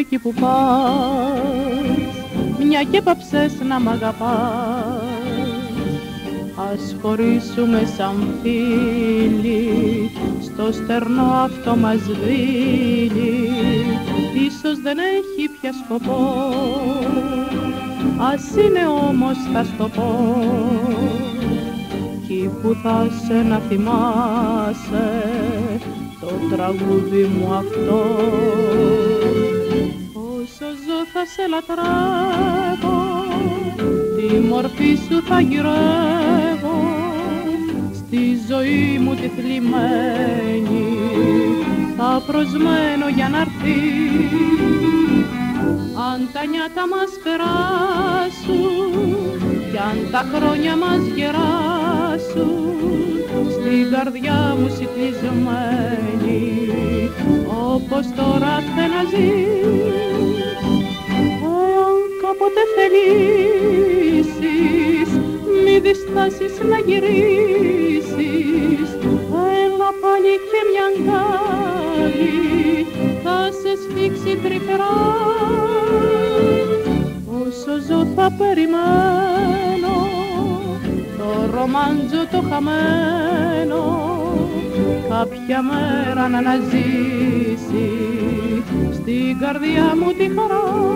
εκεί που πας. Μια και πάψες να μ' αγαπάς. Ας χωρίσουμε σαν φίλοι στο στερνό αυτό μας δίλη ίσως δεν έχει πια σκοπό. Ας είναι όμως θα στο πω. Κι που θα σε να θυμάσαι το τραγούδι μου αυτό. όσο ζω θα σε λατρεύω τη μορφή σου θα γυρεύω στη ζωή μου τη θλιμμένη θα προσμένω για να αν τα νιάτα μας περάσουν κι αν τα χρόνια μας γεράσουν στην καρδιά μου συγκλεισμένη όπως τώρα θε να ζεις κάποτε θελήσεις μη διστάσεις να γυρίσεις. Έλα πάλι και μια αγκάλι θα σε σφίξει τρυφερά. Όσο ζω θα περιμένω το ρομάντζο το χαμένο. Κάποια μέρα να αναζήσει στην καρδιά μου τη χαρά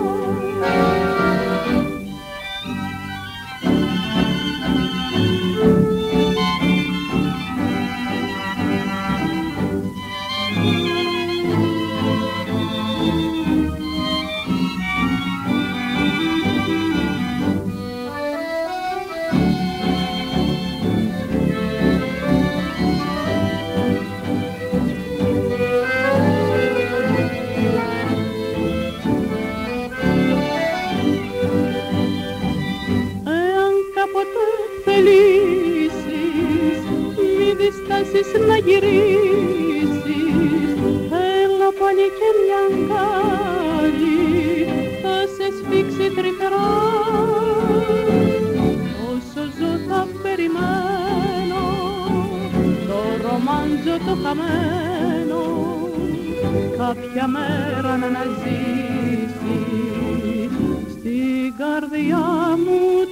μη διστάσεις να γυρίσεις. Έλα πάλι και μια αγκάλι θα σε σφίξει τρυφερά όσο ζω θα περιμένω το ρομάντζο το χαμένο. Κάποια μέρα να αναζήσει στην καρδιά μου